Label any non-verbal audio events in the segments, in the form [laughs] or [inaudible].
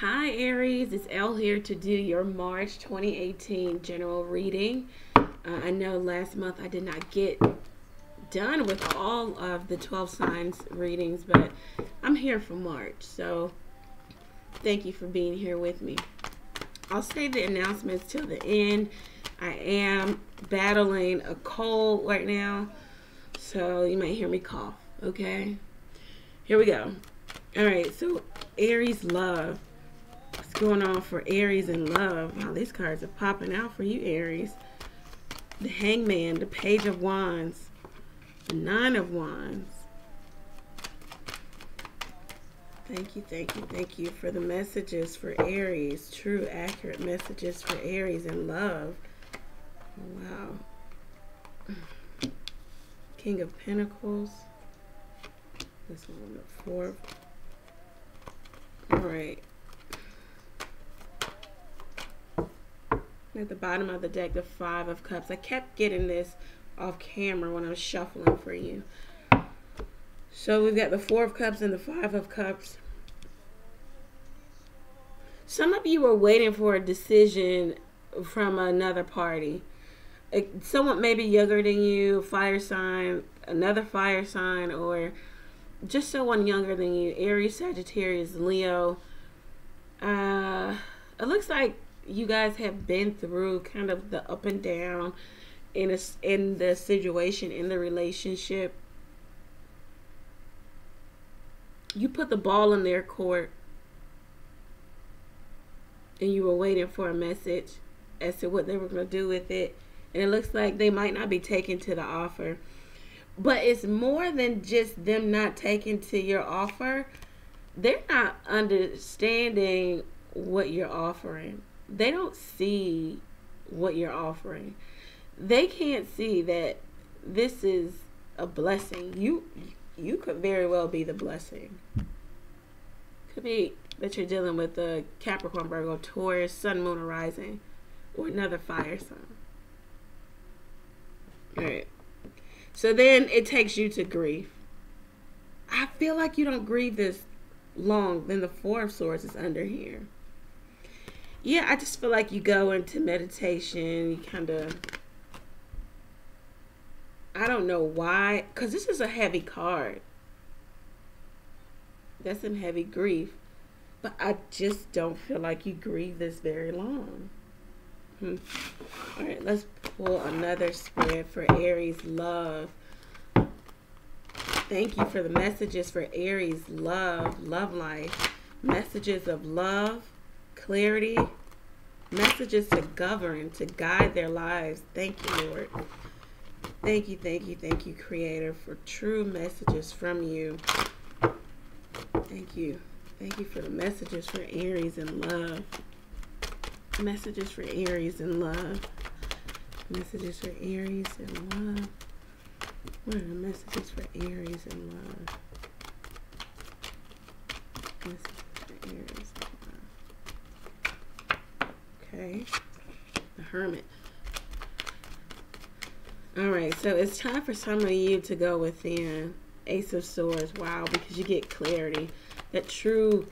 Hi Aries, it's Elle here to do your March 2018 general reading. Uh, I know last month I did not get done with all of the 12 signs readings, but I'm here for March, so thank you for being here with me. I'll save the announcements till the end. I am battling a cold right now, so you might hear me cough, okay? Here we go. All right, so Aries love going on for Aries in love. Wow, these cards are popping out for you, Aries. The Hangman, the Page of Wands, the Nine of Wands. Thank you, thank you, thank you for the messages for Aries. True, accurate messages for Aries in love. Wow. King of Pentacles. This one, the fourth. All right. At the bottom of the deck, the Five of Cups. I kept getting this off camera when I was shuffling for you. So we've got the Four of Cups and the Five of Cups. Some of you are waiting for a decision from another party. Someone maybe younger than you, fire sign, another fire sign, or just someone younger than you. Aries, Sagittarius, Leo. Uh, it looks like you guys have been through kind of the up and down in a, in the situation in the relationship. You put the ball in their court and you were waiting for a message as to what they were going to do with it. And it looks like they might not be taken to the offer. But it's more than just them not taking to your offer. They're not understanding what you're offering they don't see what you're offering. They can't see that this is a blessing. You you could very well be the blessing. Could be that you're dealing with a Capricorn, Virgo, Taurus, Sun, Moon, Rising, or another fire sign. All right. So then it takes you to grief. I feel like you don't grieve this long. Then the Four of Swords is under here yeah, I just feel like you go into meditation, you kind of I don't know why cuz this is a heavy card. That's some heavy grief. But I just don't feel like you grieve this very long. Hmm. All right, let's pull another spread for Aries love. Thank you for the messages for Aries love, love life. Messages of love, clarity, messages to govern, to guide their lives. Thank you, Lord. Thank you, thank you, thank you, Creator, for true messages from you. Thank you. Thank you for the messages for Aries and love. Messages for Aries and love. Messages for Aries and love. What are the messages for Aries and love? Messages for Aries Okay. The Hermit. All right, so it's time for some of you to go within. Ace of Swords. Wow, because you get clarity. That true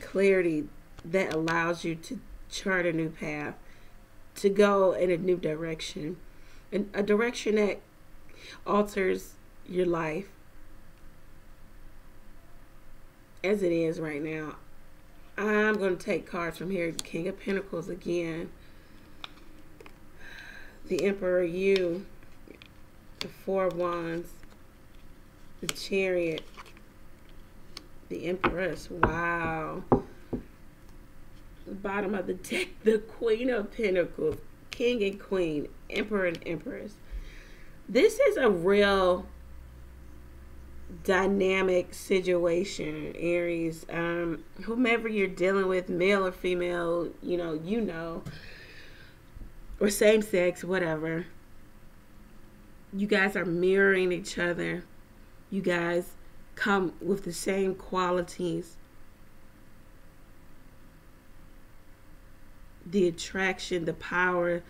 clarity that allows you to chart a new path, to go in a new direction, and a direction that alters your life as it is right now. I'm going to take cards from here. King of Pentacles again. The Emperor you. The Four of Wands. The Chariot. The Empress. Wow. The bottom of the deck. [laughs] The Queen of Pentacles. King and Queen. Emperor and Empress. This is a real dynamic situation, Aries. Um, whomever you're dealing with, male or female, you know, you know, or same sex, whatever. You guys are mirroring each other. You guys come with the same qualities. The attraction, the power,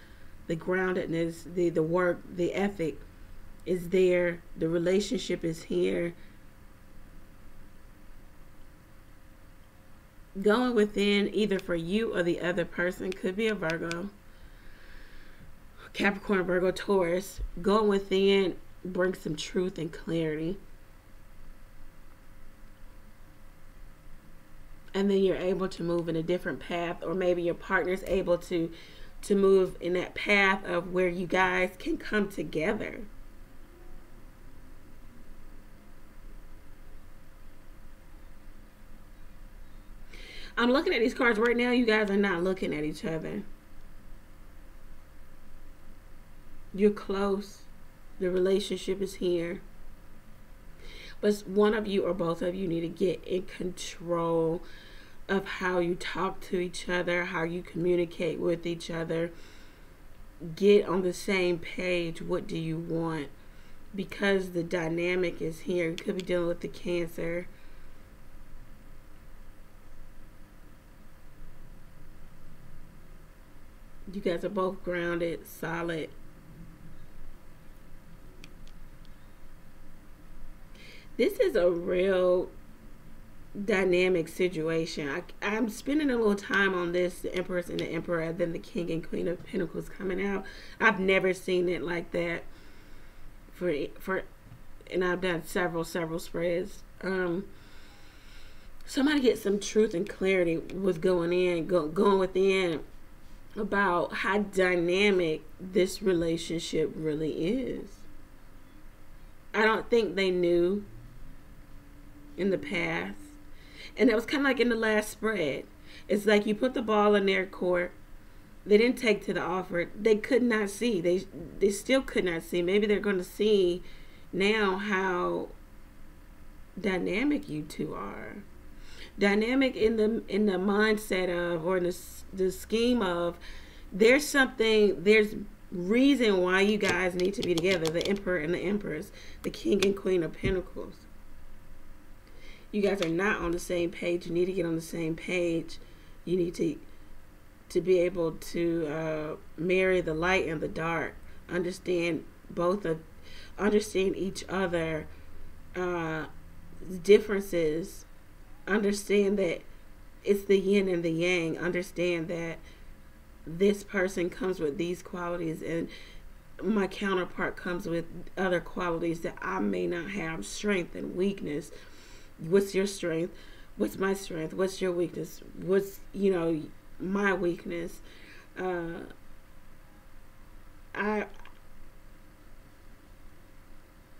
the groundedness, the, the work, the ethic is there, the relationship is here. going within either for you or the other person could be a Virgo, Capricorn, Virgo, Taurus. Going within brings some truth and clarity. And then you're able to move in a different path, or maybe your partner's able to to move in that path of where you guys can come together. I'm looking at these cards right now. You guys are not looking at each other. You're close. The relationship is here. But one of you or both of you need to get in control of how you talk to each other, how you communicate with each other. Get on the same page. What do you want? Because the dynamic is here. You could be dealing with the cancer. You guys are both grounded, solid. This is a real dynamic situation. I, I'm spending a little time on this, the Empress and the Emperor, then the King and Queen of Pentacles coming out. I've never seen it like that for for, and I've done several several spreads. Um, somebody get some truth and clarity was going in, go, going within about how dynamic this relationship really is. I don't think they knew in the past and it was kind of like in the last spread. It's like you put the ball in their court. They didn't take to the offer. They could not see. They they still could not see. Maybe they're going to see now how dynamic you two are. Dynamic in the in the mindset of or in the the scheme of there's something there's reason why you guys need to be together. The emperor and the empress, the king and queen of pentacles you guys are not on the same page. You need to get on the same page. You need to to be able to uh, marry the light and the dark. Understand both of understand each other uh, differences. Understand that it's the yin and the yang. Understand that this person comes with these qualities and my counterpart comes with other qualities that I may not have. Strength and weakness. What's your strength? What's my strength? What's your weakness? What's you know my weakness? Uh i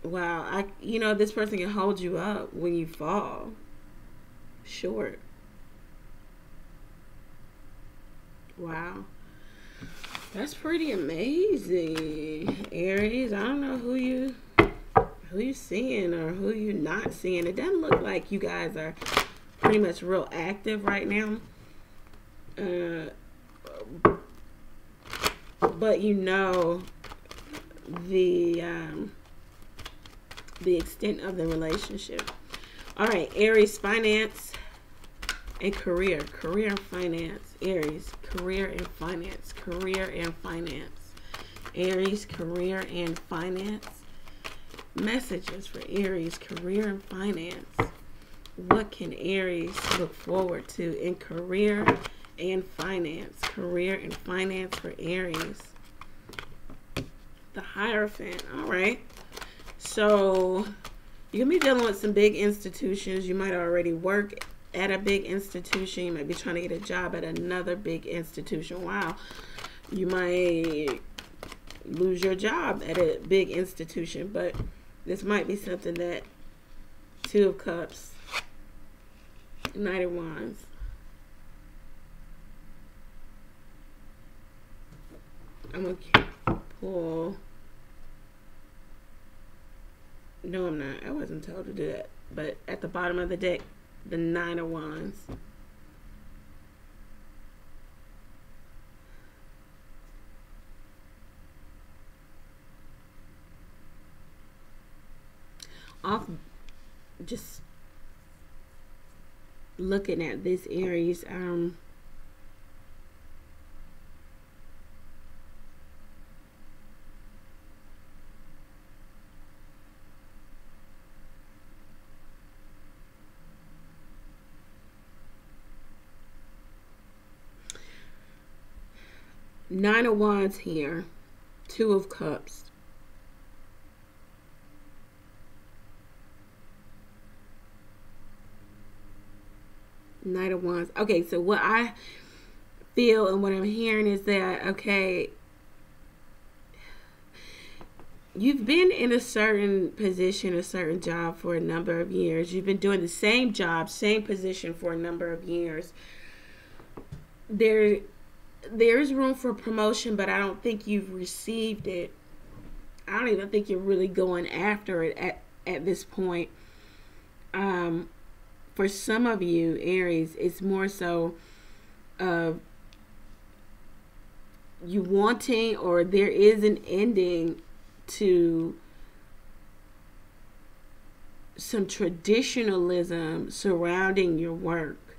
wow i you know this person can hold you up when you fall short wow that's pretty amazing aries i don't know who you who you seeing or who you not seeing. It doesn't look like you guys are pretty much real active right now. Uh, but you know the um, the extent of the relationship. All right, Aries finance and career, career and finance. Aries, career and finance, career and finance. Aries, career and finance messages for Aries career and finance. What can Aries look forward to in career and finance? Career and finance for Aries. The Hierophant. All right. So going to be dealing with some big institutions. You might already work at a big institution. You might be trying to get a job at another big institution. Wow. You might lose your job at a big institution, but this might be something that Two of Cups, Knight of Wands. I'm going to pull. No, I'm not. I wasn't told to do that. But at the bottom of the deck, the Nine of Wands. off just looking at this Aries um Nine of Wands here. Two of Cups. Knight of Wands. Okay, so what I feel and what I'm hearing is that, okay, you've been in a certain position, a certain job for a number of years. You've been doing the same job, same position for a number of years. There there is room for promotion, but I don't think you've received it. I don't even think you're really going after it at, at this point. Um, for some of you, Aries, it's more so of you wanting or there is an ending to some traditionalism surrounding your work.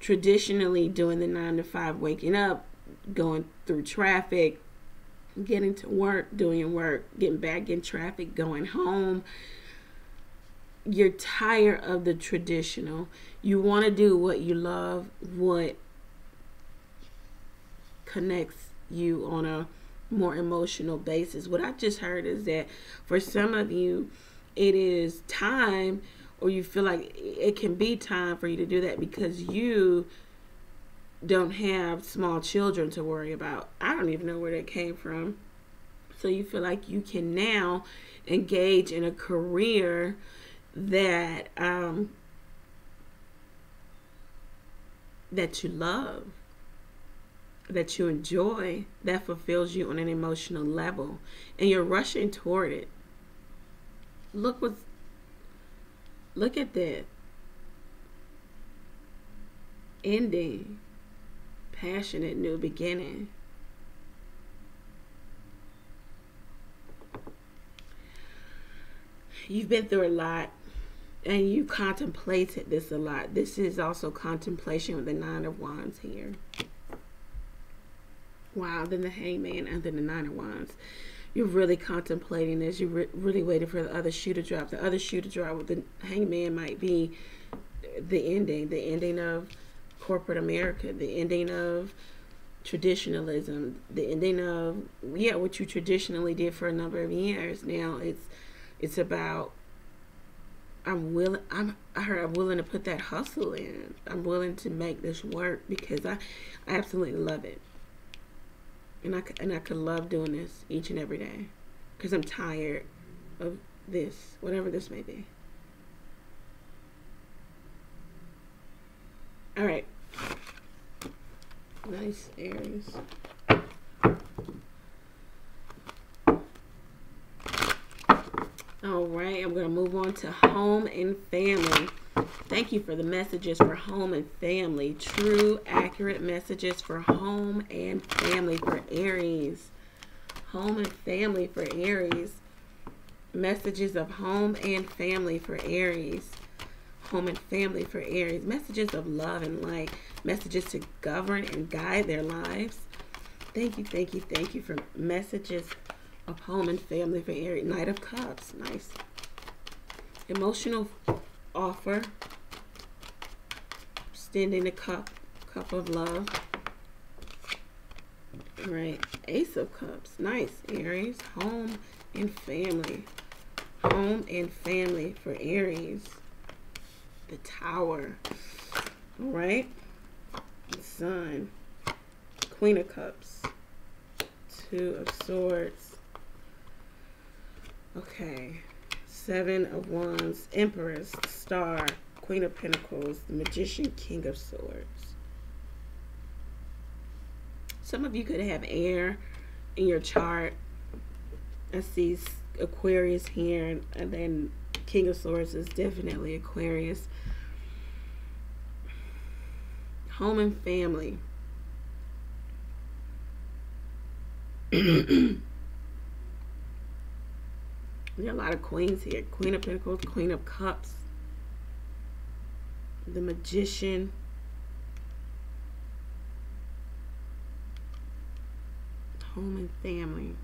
Traditionally, doing the nine to five, waking up, going through traffic, getting to work, doing work, getting back in traffic, going home. You're tired of the traditional. You want to do what you love, what connects you on a more emotional basis. What I just heard is that for some of you, it is time, or you feel like it can be time for you to do that because you don't have small children to worry about. I don't even know where that came from. So you feel like you can now engage in a career that um, that you love that you enjoy that fulfills you on an emotional level and you're rushing toward it look what look at that ending. Passionate new beginning. You've been through a lot and you contemplated this a lot. This is also contemplation with the nine of wands here. Wow, then the hangman and then the nine of wands. You're really contemplating this. You're re- really waiting for the other shoe to drop. The other shoe to drop with the hangman might be the ending, the ending of corporate America, the ending of traditionalism, the ending of yeah, what you traditionally did for a number of years. Now it's it's about I'm willing I'm I heard I'm willing to put that hustle in. I'm willing to make this work because I, I absolutely love it and I and I could love doing this each and every day because I'm tired of this, whatever this may be. All right. Nice Aries. All right, I'm to move on to home and family. Thank you for the messages for home and family. True, accurate messages for home and family for Aries. Home and family for Aries. Messages of home and family for Aries. Home and family for Aries. Messages of love and light. Messages to govern and guide their lives. Thank you, thank you, thank you for messages of home and family for Aries. Knight of Cups. Nice. Emotional offer. Extending the cup. Cup of love. All right. Ace of Cups. Nice. Aries. Home and family. Home and family for Aries. The Tower. All right. The Sun. Queen of Cups. Two of Swords. Okay. Seven of Wands, Empress, Star, Queen of Pentacles, the Magician, King of Swords. Some of you could have air in your chart. I see Aquarius here, and then King of Swords is definitely Aquarius. Home and family. [clears throat] We got a lot of queens here. Queen of Pentacles, Queen of Cups, the Magician, home and family.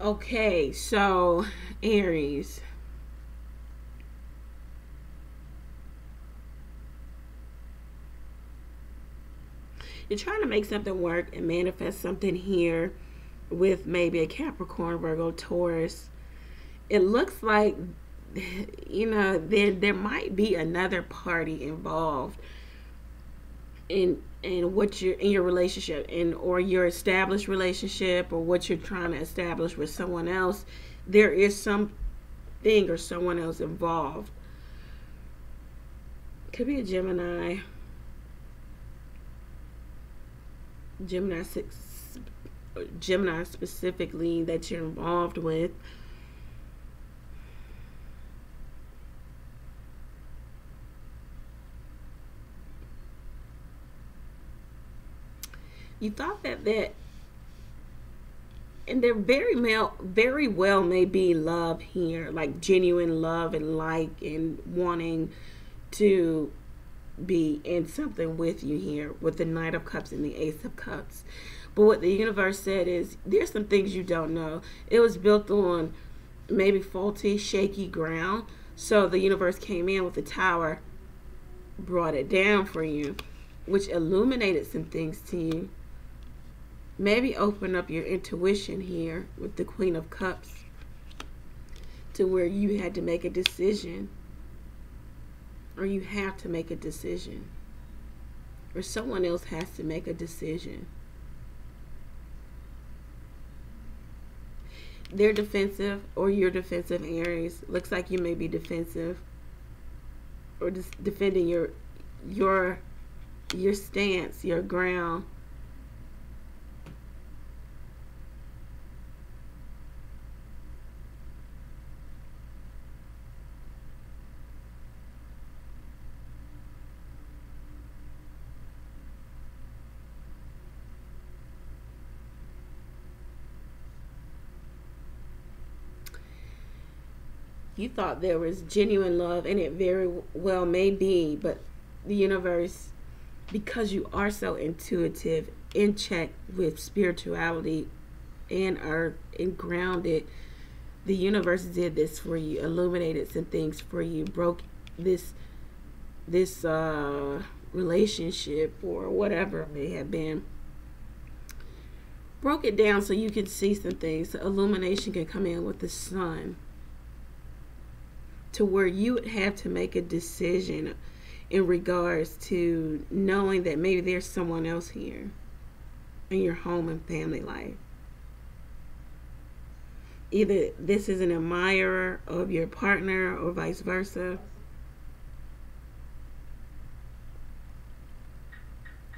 Okay, so Aries. You're trying to make something work and manifest something here with maybe a Capricorn, Virgo, Taurus. It looks like [sighs] you know there there might be another party involved in in what you're in your relationship and or your established relationship or what you're trying to establish with someone else there is some thing or someone else involved. Could be a gemini. Gemini six gemini specifically that you're involved with you thought that that and there very well very well may be love here like genuine love and like and wanting to be in something with you here with the knight of cups and the ace of cups. But what the universe said is there's some things you don't know. It was built on maybe faulty shaky ground. So the universe came in with the tower brought it down for you which illuminated some things to you maybe open up your intuition here with the Queen of Cups to where you had to make a decision or you have to make a decision or someone else has to make a decision. They're defensive or you're defensive Aries. Looks like you may be defensive or just defending your your your stance, your ground you thought there was genuine love, and it very well may be, but the universe, because you are so intuitive, in check with spirituality and earth and grounded, the universe did this for you, illuminated some things for you, broke this this uh, relationship or whatever it may have been broke it down so you can see some things. The illumination can come in with the sun to where you would have to make a decision in regards to knowing that maybe there's someone else here in your home and family life. Either this is an admirer of your partner or vice versa.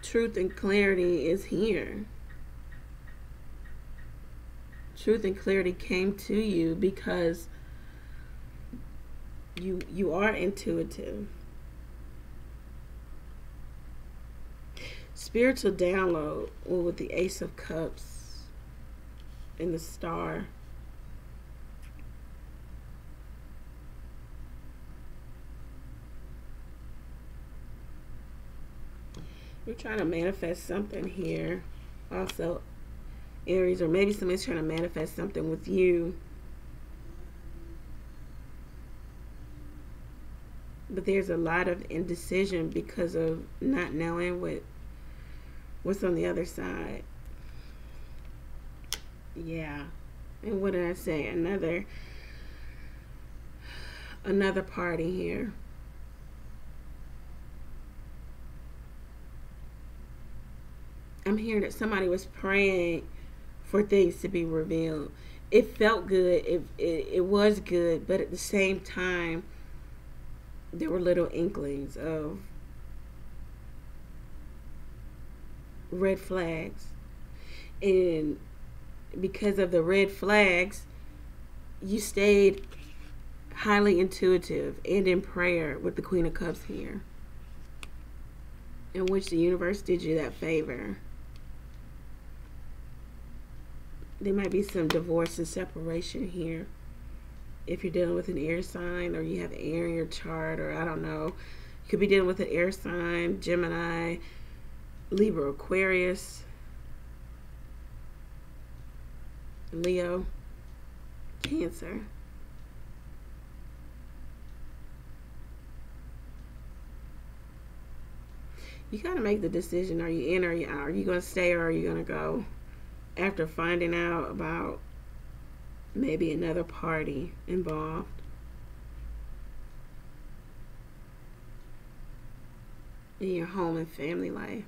Truth and clarity is here. Truth and clarity came to you because you you are intuitive. Spiritual download with the ace of cups and the star. We're trying to manifest something here. Also aries or maybe somebody's trying to manifest something with you but there's a lot of indecision because of not knowing what what's on the other side. Yeah. And what did I say? Another another party here. I'm hearing that somebody was praying for things to be revealed. It felt good. It, it, it was good, but at the same time, there were little inklings of red flags. And because of the red flags, you stayed highly intuitive and in prayer with the Queen of Cups here, in which the universe did you that favor. There might be some divorce and separation here if you're dealing with an air sign or you have air in your chart or I don't know. You could be dealing with an air sign, Gemini, Libra, Aquarius, Leo. Cancer. You got to make the decision. Are you in or are you out? Are you going to stay or are you going to go? After finding out about maybe another party involved. in your home and family life.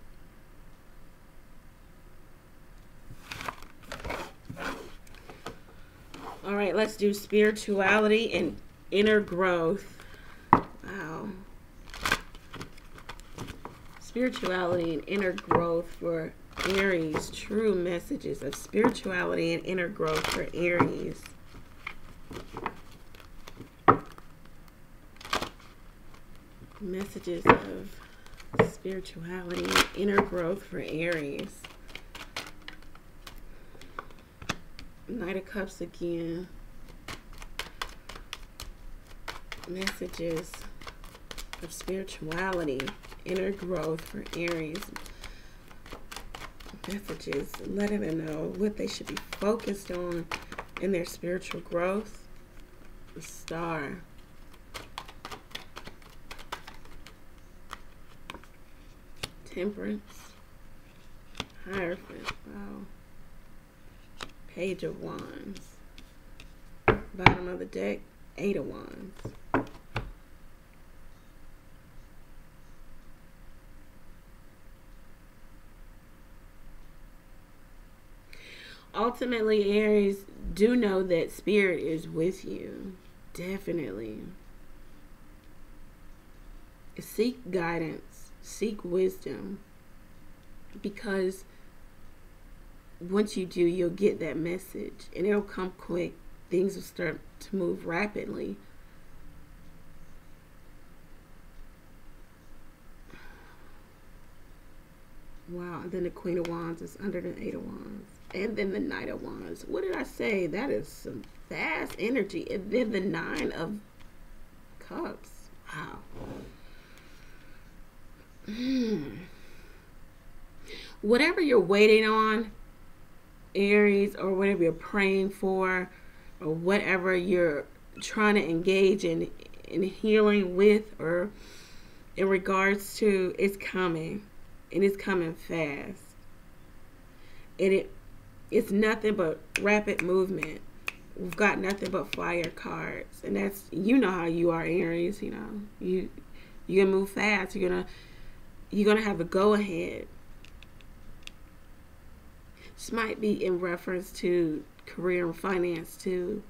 All right, let's do spirituality and inner growth. Wow. Spirituality and inner growth for Aries. True messages of spirituality and inner growth for Aries. Messages of spirituality and inner growth for Aries. Knight of Cups again. Messages of spirituality, inner growth for Aries. Messages letting them know what they should be focused on in their spiritual growth. The star. Temperance. Hierophant. Wow. Page of Wands. Bottom of the deck, Eight of Wands. Ultimately, Aries, do know that Spirit is with you. Definitely. Seek guidance seek wisdom because once you do, you'll get that message and it'll come quick. Things will start to move rapidly. Wow, and then the Queen of Wands is under the Eight of Wands. And then the Knight of Wands. What did I say? That is some fast energy. And then the Nine of Cups. Wow. Hmm. Whatever you're waiting on, Aries, or whatever you're praying for, or whatever you're trying to engage in in healing with or in regards to it's coming and it's coming fast and it it's nothing but rapid movement we've got nothing but fire cards and that's you know how you are aries you know you you're gonna move fast you're gonna you're to have a go ahead. This might be in reference to career and finance too.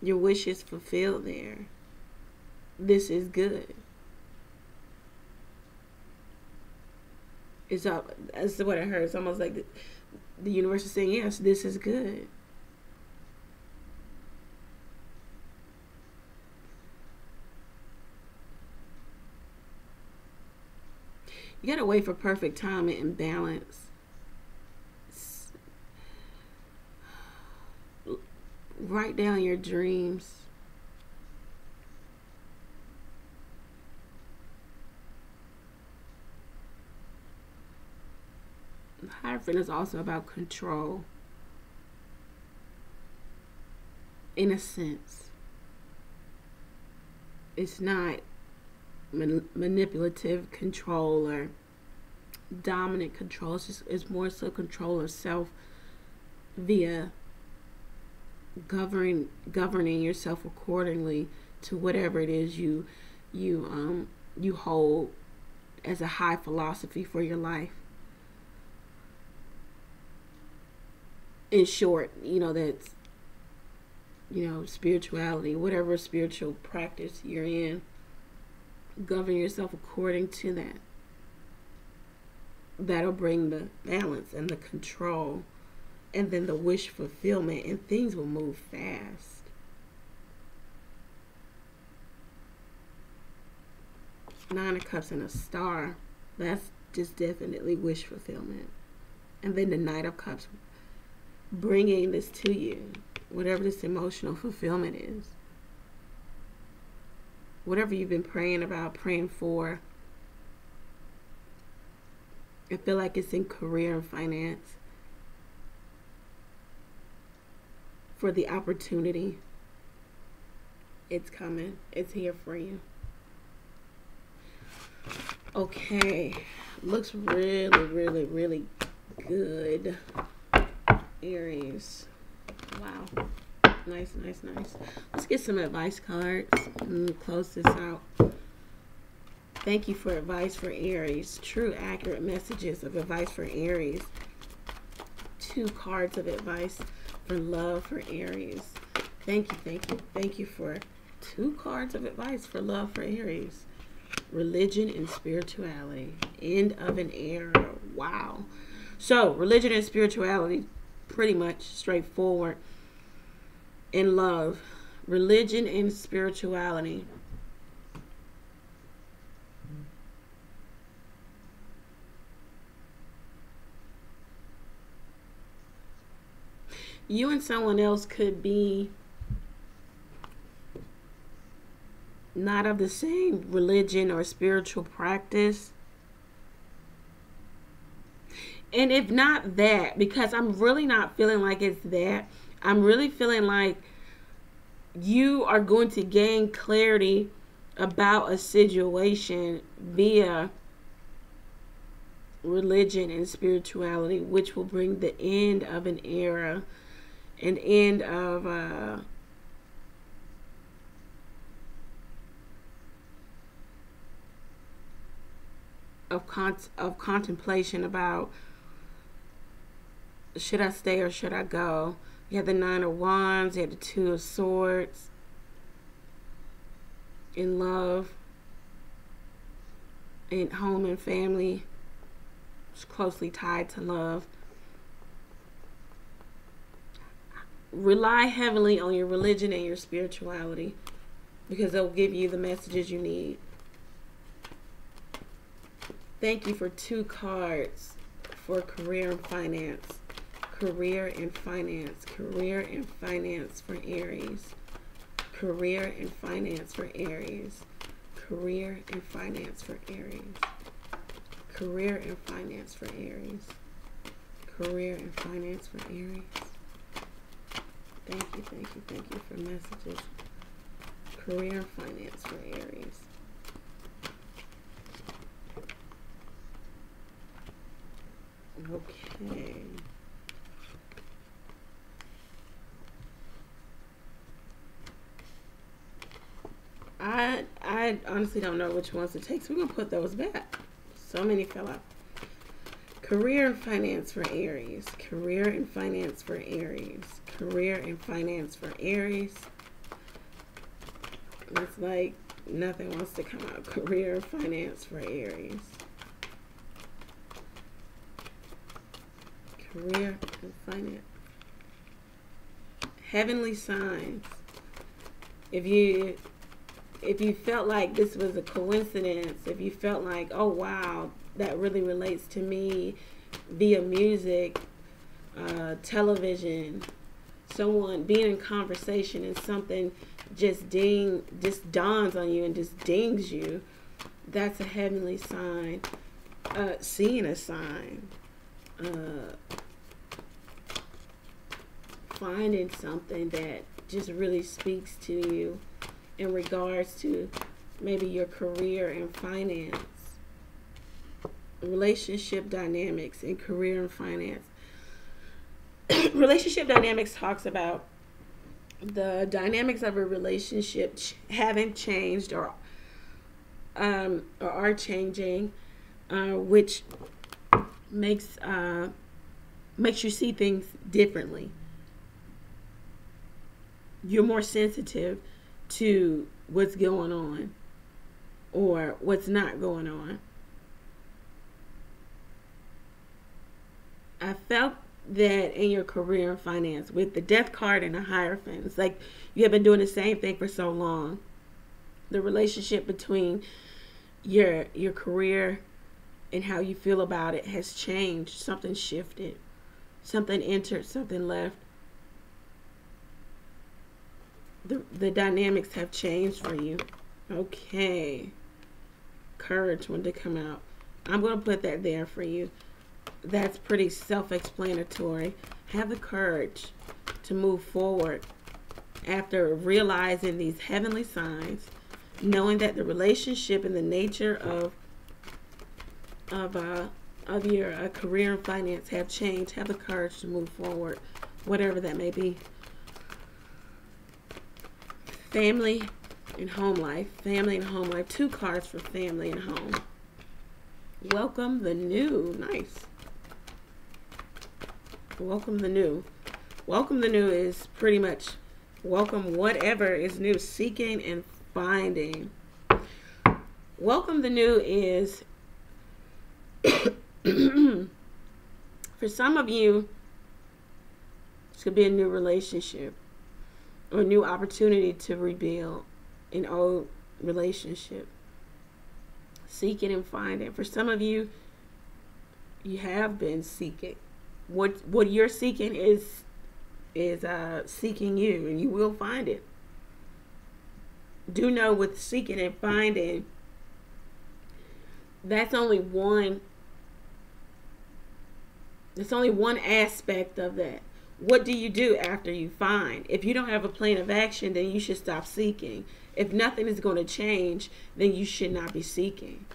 Your wish is fulfilled there. This is good. It's up. That's what I heard. It's almost like the, the universe is saying, "Yes, this is good." You gotta wait for perfect timing and balance. [sighs] Write down your dreams. Hierophant is also about control. In a sense, it's not man- manipulative control or dominant control. It's, just, it's more so control of self via governing governing yourself accordingly to whatever it is you you um you hold as a high philosophy for your life. In short, you know that's you know spirituality, whatever spiritual practice you're in govern yourself according to that. That'll bring the balance and the control and then the wish fulfillment, and things will move fast. Nine of Cups and a star. That's just definitely wish fulfillment. And then the Knight of Cups bringing this to you, whatever this emotional fulfillment is whatever you've been praying about, praying for, I feel like it's in career and finance. For the opportunity. It's coming. It's here for you. Okay. Looks really, really, really good. Aries. Wow. Nice, nice, nice. Let's get some advice cards and close this out. Thank you for advice for Aries. True, accurate messages of advice for Aries. Two cards of advice for love for Aries. Thank you, thank you, thank you for two cards of advice for love for Aries. Religion and spirituality. End of an era. Wow. So, religion and spirituality, pretty much straightforward. In love, religion and spirituality. You and someone else could be not of the same religion or spiritual practice. And if not that, because I'm really not feeling like it's that, I'm really feeling like you are going to gain clarity about a situation via religion and spirituality, which will bring the end of an era, an end of uh, of con- of contemplation about should I stay or should I go? You had the nine of wands, you had the two of swords. In love, in home and family, it's closely tied to love. Rely heavily on your religion and your spirituality because they'll give you the messages you need. Thank you for two cards for career and finance. Career and finance. Career and finance for Aries. Career and finance for Aries. Career and finance for Aries. Career and finance for Aries. Career and finance for Aries. Thank you, thank you, thank you for messages. Career and finance for Aries. Okay. I I honestly don't know which ones to take, so we're gonna put those back. So many fell out. Career and finance for Aries. Career and finance for Aries. Career and finance for Aries. It's like nothing wants to come out. Career and finance for Aries. career, and finance. Heavenly signs. If you if you felt like this was a coincidence, if you felt like, oh wow, that really relates to me via music, uh, television, someone being in conversation and something just ding just dawns on you and just dings you, that's a heavenly sign. Uh, seeing a sign. Uh, finding something that just really speaks to you in regards to maybe your career and finance, relationship dynamics and career and finance. [coughs] relationship dynamics talks about the dynamics of a relationship ch- haven't changed or um, or are changing, uh, which makes uh, makes you see things differently you're more sensitive to what's going on or what's not going on. I felt that in your career and finance with the death card and the hierophant. It's like you have been doing the same thing for so long. The relationship between your your career and how you feel about it has changed. Something shifted. Something entered, something left the, the dynamics have changed for you. Okay. Courage when they come out. I'm going to put that there for you. That's pretty self explanatory. Have the courage to move forward after realizing these heavenly signs, knowing that the relationship and the nature of of uh, of your uh, career and finance have changed. Have the courage to move forward, whatever that may be. Family and home life. Family and home life. Two cards for family and home. Welcome the new. Nice. Welcome the new. Welcome the new is pretty much welcome whatever is new. Seeking and finding. Welcome the new is [coughs] for some of you, this could be a new relationship a new opportunity to rebuild an old relationship. Seek it and find it. For some of you, you have been seeking. What what you're seeking is is uh, seeking you, and you will find it. Do know with seeking and finding, that's only one it's only one aspect of that. What do you do after you find? If you don't have a plan of action, then you should stop seeking. If nothing is going to change, then you should not be seeking.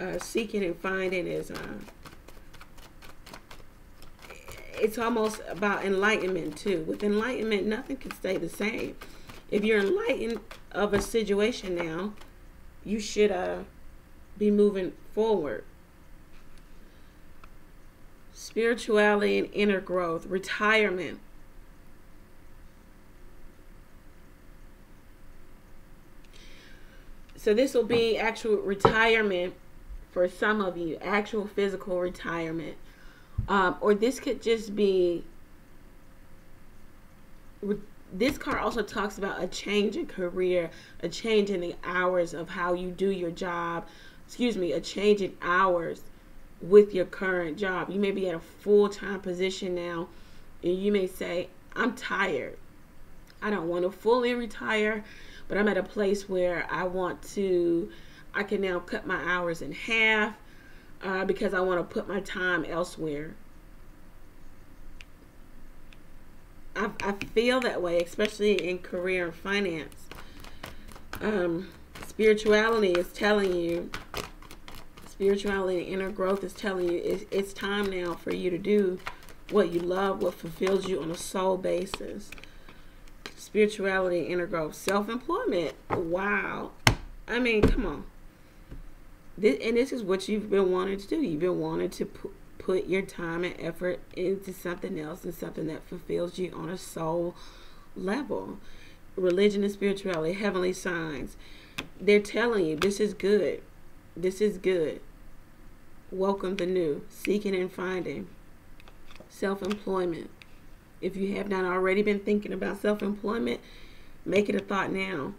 Uh, seeking and finding is uh, it's almost about enlightenment too. With enlightenment, nothing can stay the same. If you're enlightened of a situation now, you should uh, be moving forward spirituality and inner growth, retirement. So this will be actual retirement for some of you, actual physical retirement. Um, or this could just be this card also talks about a change in career, a change in the hours of how you do your job. Excuse me, a change in hours with your current job. You may be at a full time position now, and you may say, I'm tired. I don't want to fully retire, but I'm at a place where I want to, I can now cut my hours in half uh, because I want to put my time elsewhere. I, I feel that way, especially in career and finance. Um, spirituality is telling you spirituality and inner growth is telling you it's, it's time now for you to do what you love, what fulfills you on a soul basis. Spirituality, inner growth, self employment. Wow. I mean, come on. This, and this is what you've been wanting to do. You've been wanting to pu- put your time and effort into something else and something that fulfills you on a soul level. Religion and spirituality, heavenly signs. They're telling you this is good. This is good. Welcome the new, seeking and finding, self employment. If you have not already been thinking about self employment, make it a thought now.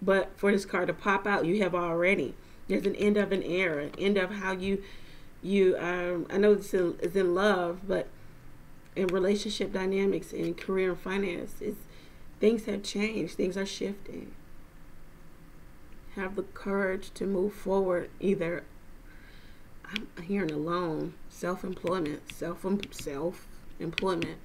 But for this card to pop out, you have already. There's an end of an era, end of how you, you. Um, I know this is in love, but in relationship dynamics, in career and finance, it's, things have changed. Things are shifting. Have the courage to move forward, either I'm hearing alone. Self employment. Self self employment.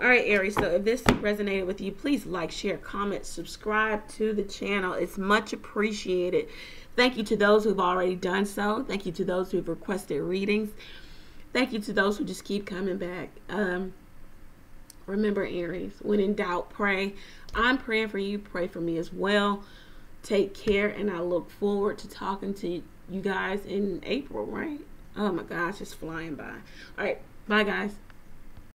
All right, Aries. So if this resonated with you, please like, share, comment, subscribe to the channel. It's much appreciated. Thank you to those who've already done so. Thank you to those who've requested readings. Thank you to those who just keep coming back. Um, remember, Aries, when in doubt, pray. I'm praying for you. Pray for me as well. Take care, and I look forward to talking to you guys in April, right? Oh my gosh, it's flying by. All right, bye guys.